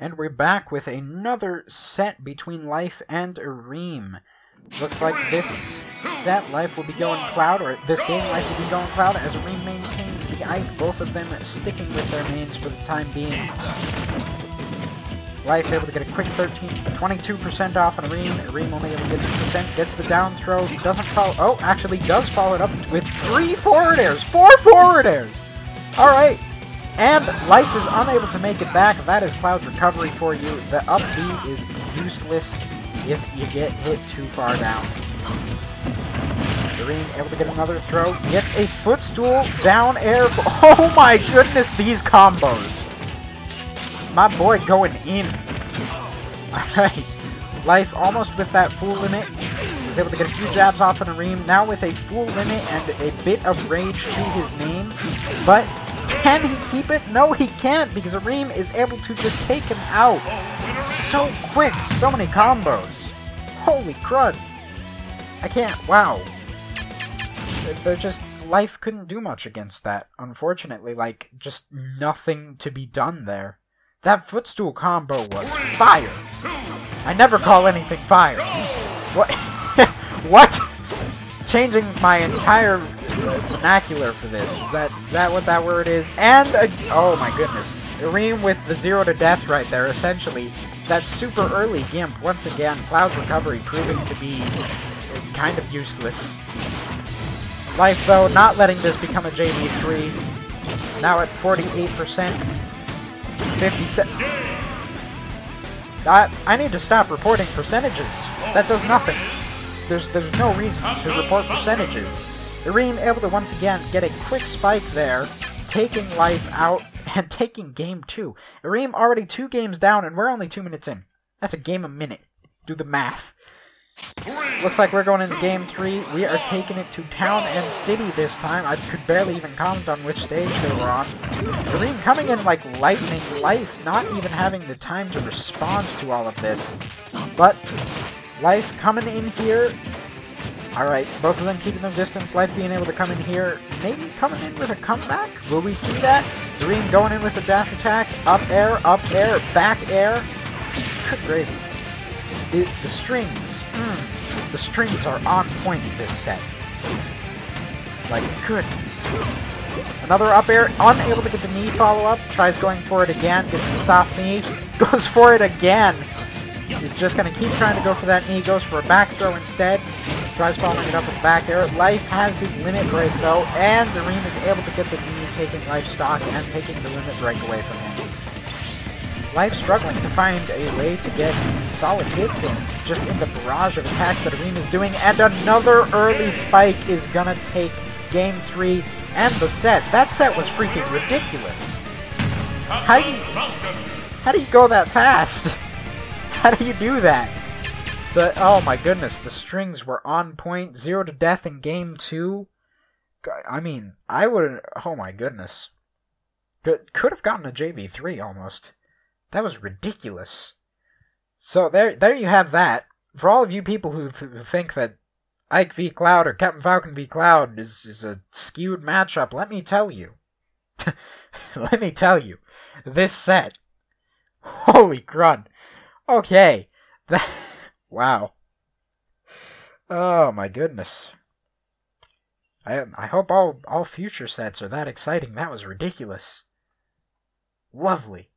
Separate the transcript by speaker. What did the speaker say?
Speaker 1: And we're back with another set between Life and Reem. Looks like this set, Life will be going Cloud, or this game, Life will be going Cloud, as Reem maintains the Ike, both of them sticking with their mains for the time being. Life able to get a quick 13, 22% off on Reem. Reem only able to get 2%, gets the down throw, doesn't follow, oh, actually does follow it up with three forward airs, four forward airs! Alright, and Life is unable to make it back. That is Cloud's recovery for you. The up B is useless if you get hit too far down. Doreen able to get another throw. Gets a footstool, down air. Oh my goodness, these combos. My boy going in. Alright. Life almost with that full limit. He's able to get a few jabs off on a Reem. Now with a full limit and a bit of rage to his name. But can he keep it? No, he can't, because Arim is able to just take him out so quick. So many combos. Holy crud. I can't. Wow. They're just... Life couldn't do much against that, unfortunately. Like, just nothing to be done there. That footstool combo was fire. I never call anything fire. What? what? Changing my entire vernacular for this. Is that is that what that word is? And a, oh my goodness, Reem with the zero to death right there. Essentially, that super early gimp once again. Cloud's recovery proving to be kind of useless. Life though, not letting this become a JV3. Now at 48%. 57. I, I need to stop reporting percentages. That does nothing. There's there's no reason to report percentages. Arim able to once again get a quick spike there, taking life out and taking game two. Arim already two games down and we're only two minutes in. That's a game a minute. Do the math. Looks like we're going into game three. We are taking it to town and city this time. I could barely even comment on which stage they were on. Arim coming in like lightning life, not even having the time to respond to all of this. But life coming in here, Alright, both of them keeping their distance. Life being able to come in here. Maybe coming in with a comeback? Will we see that? Dream going in with a dash attack. Up air, up air, back air. Good gravy. The, the strings. Mm, the strings are on point this set. Like, goodness. Another up air, unable to get the knee follow-up. Tries going for it again, gets the soft knee. Goes for it again. He's just going to keep trying to go for that knee. Goes for a back throw instead. Tries following it up with back air. Life has his limit break though, and Dareem is able to get the knee, taking life stock and taking the limit break away from him. Life struggling to find a way to get solid hits in, just in the barrage of attacks that Arim is doing, and another early spike is gonna take game three and the set. That set was freaking ridiculous. How do you, how do you go that fast? How do you do that? But, oh my goodness, the strings were on point. Zero to death in game two. I mean, I would oh my goodness. Could, could have gotten a JV3 almost. That was ridiculous. So there, there you have that. For all of you people who, th- think that Ike v Cloud or Captain Falcon v Cloud is, is a skewed matchup, let me tell you. let me tell you. This set. Holy crud. Okay. That. Wow. Oh my goodness. I I hope all all future sets are that exciting. That was ridiculous. Lovely.